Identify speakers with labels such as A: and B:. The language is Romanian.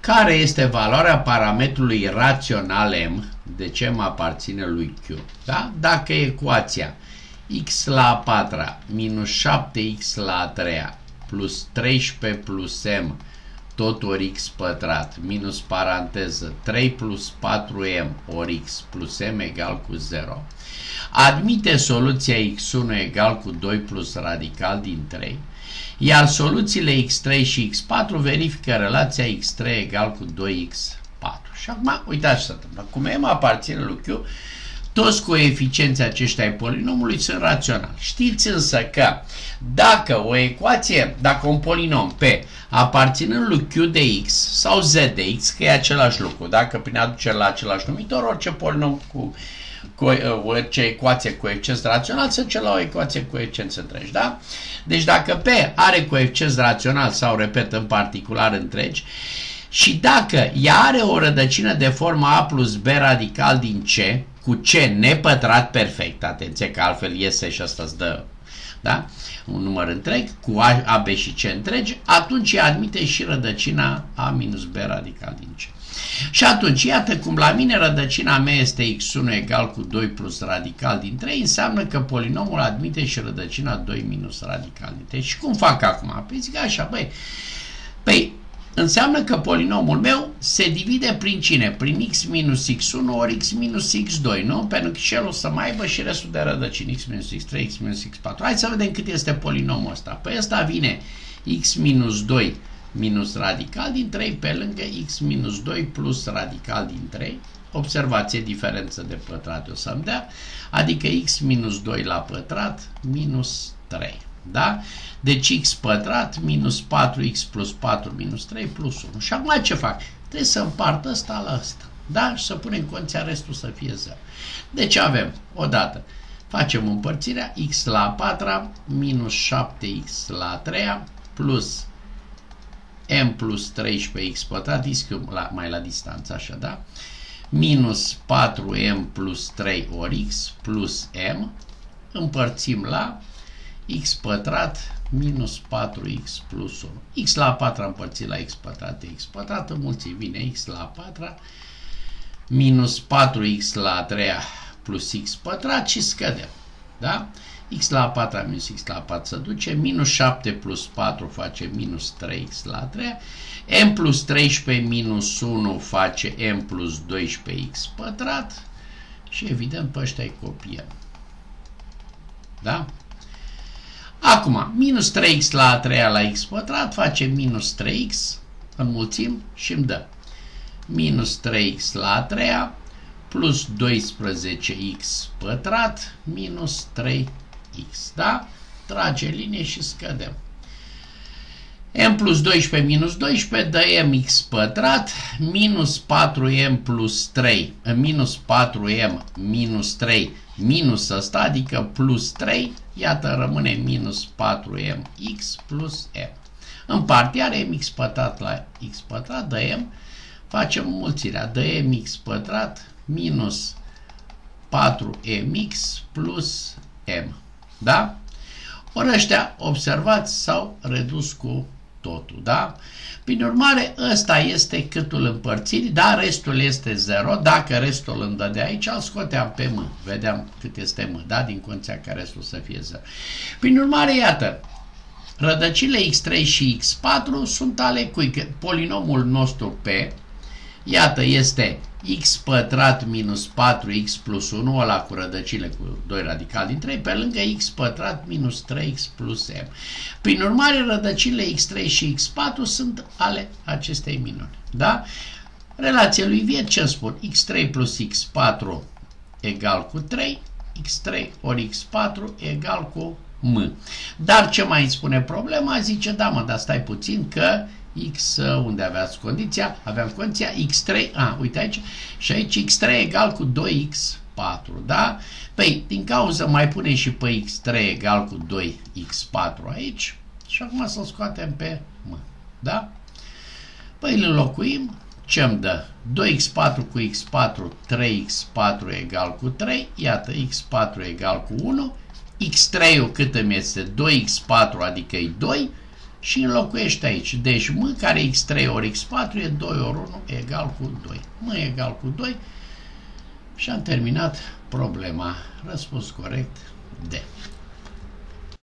A: care este valoarea parametrului rațional m, de ce m aparține lui Q. Da? Dacă ecuația x la a patra minus 7x la a treia plus 13 plus m tot ori x pătrat minus paranteză 3 plus 4m ori x plus m egal cu 0 admite soluția x1 egal cu 2 plus radical din 3 iar soluțiile x3 și x4 verifică relația x3 egal cu 2x4 și acum uitați ce se întâmplă cum m aparține lui Q toți coeficienții aceștia ai polinomului sunt raționali. Știți însă că dacă o ecuație, dacă un polinom P aparținând lui Q de X sau Z de X, că e același lucru, dacă prin aducere la același numitor, orice polinom cu, cu orice ecuație cu coeficient rațional se duce la o ecuație cu coeficient întregi, da? Deci dacă P are coeficient rațional sau, repet, în particular întregi, și dacă ea are o rădăcină de formă A plus B radical din C, cu C nepătrat perfect, atenție că altfel iese și asta îți dă da? un număr întreg, cu A, A, B și C întregi, atunci admite și rădăcina A minus B radical din C. Și atunci, iată cum la mine rădăcina mea este x1 egal cu 2 plus radical din 3, înseamnă că polinomul admite și rădăcina 2 minus radical din 3. Și cum fac acum? Păi zic așa, băi, păi înseamnă că polinomul meu se divide prin cine? Prin x minus x1 ori x minus x2, nu? Pentru că și el o să mai aibă și restul de rădăcini, x minus x3, x minus x4. Hai să vedem cât este polinomul ăsta. Păi ăsta vine x minus 2 minus radical din 3 pe lângă x minus 2 plus radical din 3. Observație, diferență de pătrate o să-mi dea, adică x minus 2 la pătrat minus 3. Da? Deci x pătrat minus 4x plus 4 minus 3 plus 1. Și acum ce fac? Trebuie să împart ăsta la ăsta. Da? Și să punem conția restul să fie 0. Deci avem, odată, facem împărțirea x la 4 minus 7x la 3 plus m plus 13x pătrat, scriu la, mai la distanță, așa, da? Minus 4m plus 3 ori x plus m, împărțim la x pătrat minus 4x plus 1. x la 4 împărțit la x pătrat x pătrat, înmulțim, vine x la 4 minus 4x la 3 plus x pătrat și scădem. Da? X la 4 minus x la 4 se duce, minus 7 plus 4 face minus 3x la 3, m plus 13 minus 1 face m plus 12x pătrat și evident pe ăștia îi copiem. Da? Acum, minus 3x la a treia la x pătrat face minus 3x, înmulțim și îmi dă minus 3x la a treia plus 12x pătrat minus 3x, da? Trage linie și scădem. m plus 12 minus 12 dă mx pătrat minus 4m plus 3, minus 4m minus 3 minus ăsta, adică plus 3, iată rămâne minus 4mx plus m. În parte are mx pătrat la x pătrat, dă m, facem mulțirea, dă mx pătrat minus 4mx plus m. Da? Ori ăștia, observați, s-au redus cu totul, da? Prin urmare, ăsta este câtul împărțirii, dar restul este 0. Dacă restul îmi dă de aici, îl scoteam pe m. Vedeam cât este m, da? Din conția ca restul să fie 0. Prin urmare, iată, rădăcile x3 și x4 sunt ale cui? Polinomul nostru p, iată, este x pătrat minus 4x plus 1, ăla cu rădăcile cu 2 radical din 3, pe lângă x pătrat minus 3x plus m. Prin urmare, rădăcile x3 și x4 sunt ale acestei minuni. Da? Relația lui Viet ce spun? x3 plus x4 egal cu 3, x3 ori x4 egal cu m. Dar ce mai spune problema? Zice, da mă, dar stai puțin că x, unde aveați condiția? Aveam condiția x3, a, uite aici, și aici x3 egal cu 2x4, da? Păi, din cauza mai punem și pe x3 egal cu 2x4 aici și acum să-l scoatem pe m, da? Păi îl înlocuim, ce îmi dă? 2x4 cu x4, 3x4 egal cu 3, iată, x4 egal cu 1, x3-ul cât îmi este? 2x4, adică e 2, și înlocuiești aici. Deci m care e x3 ori x4 e 2 ori 1 egal cu 2. m egal cu 2 și am terminat problema. Răspuns corect D.